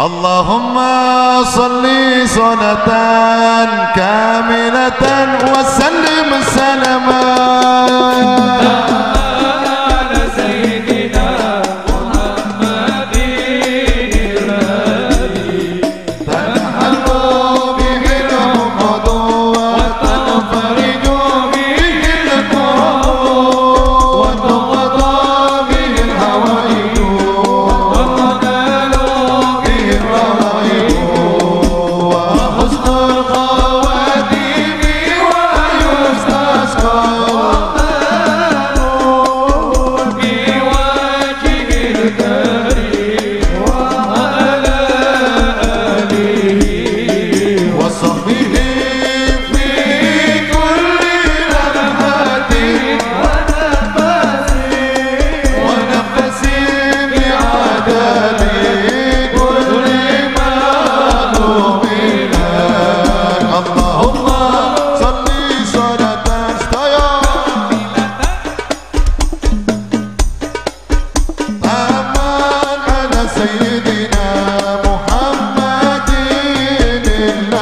اللهم صل صلاة كاملة وسلم سلما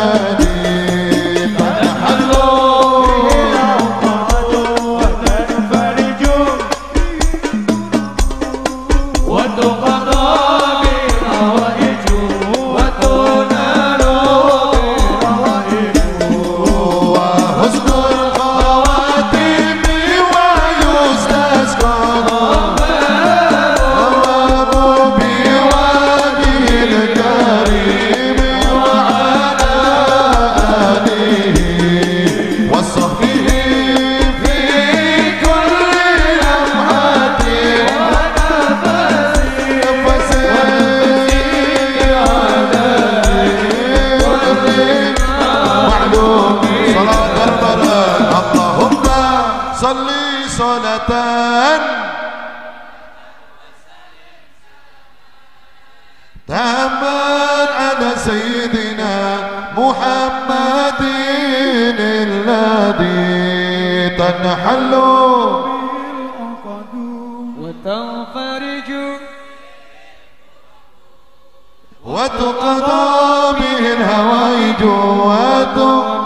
Ah. سيدنا محمد الذي تنحل وتنفرج. وتقضى به الهوائج وتقضى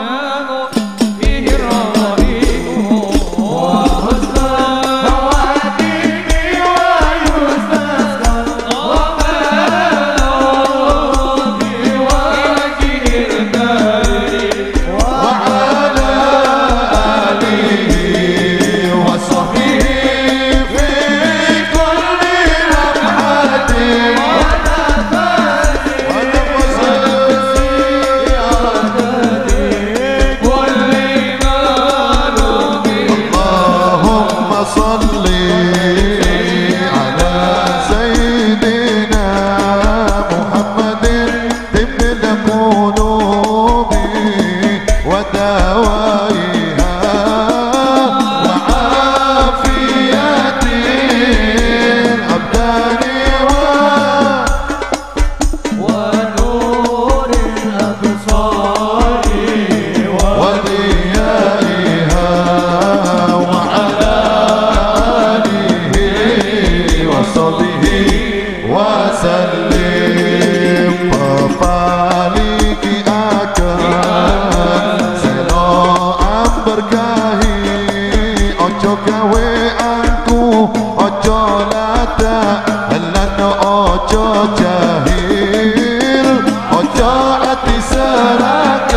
gawe aku ojo lada lan ojo jahil. Ojo ati serakah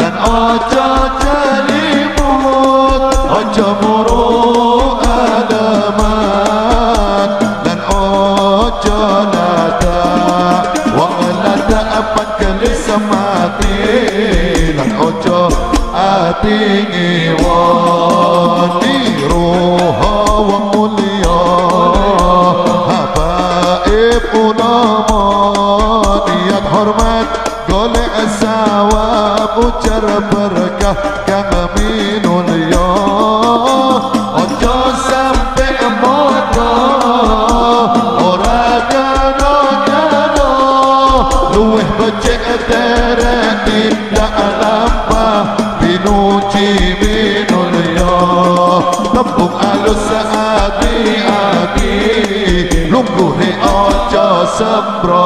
dan ojo jalimut ojo muru adaman dan ojo lada wong lada apat kali semati lan ojo ati طلع الثواب وجر بركه كم من اليوم وجسم بموته ورا كانوا كانوا لو بجئت راني لا الامبا بنوتي من اليوم طبق على السعادة لقوه اوجا سبره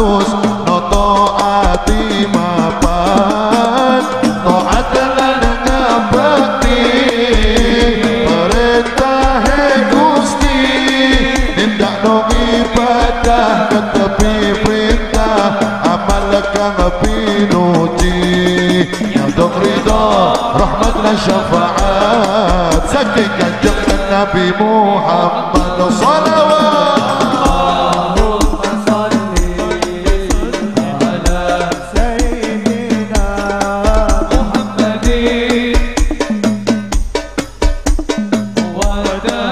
harus noto ati mapan to adalah ngabakti perintah gusti tidak no ibadah ketepi perintah amal kang pinuji yang dok rido rahmat dan syafaat sakit kanjeng Nabi Muhammad Salawat. 다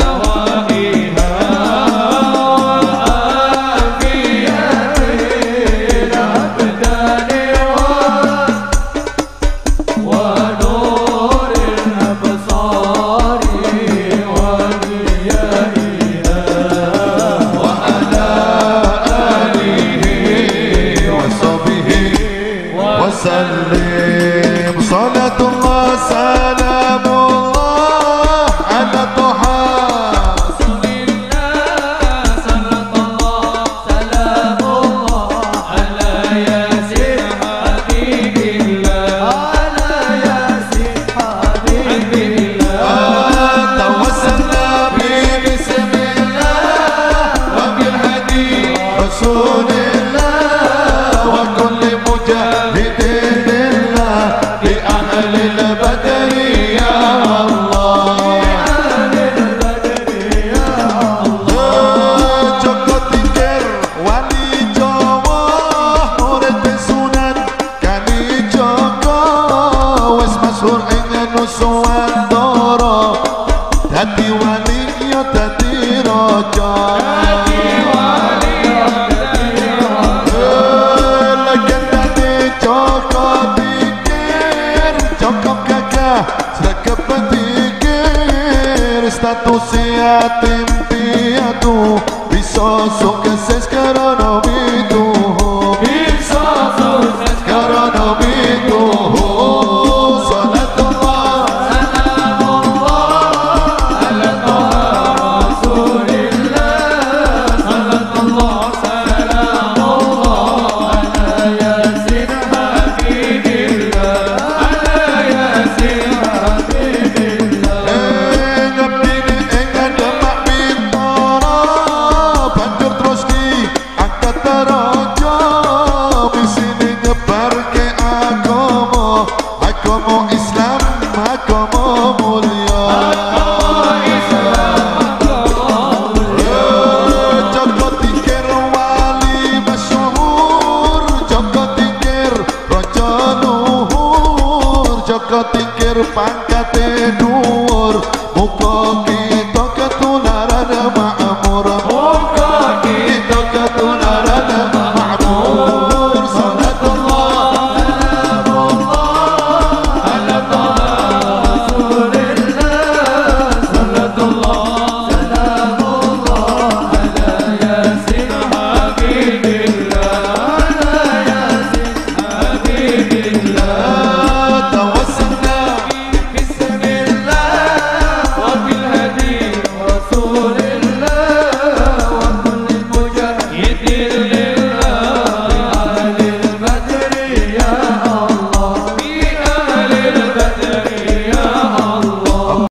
tu seas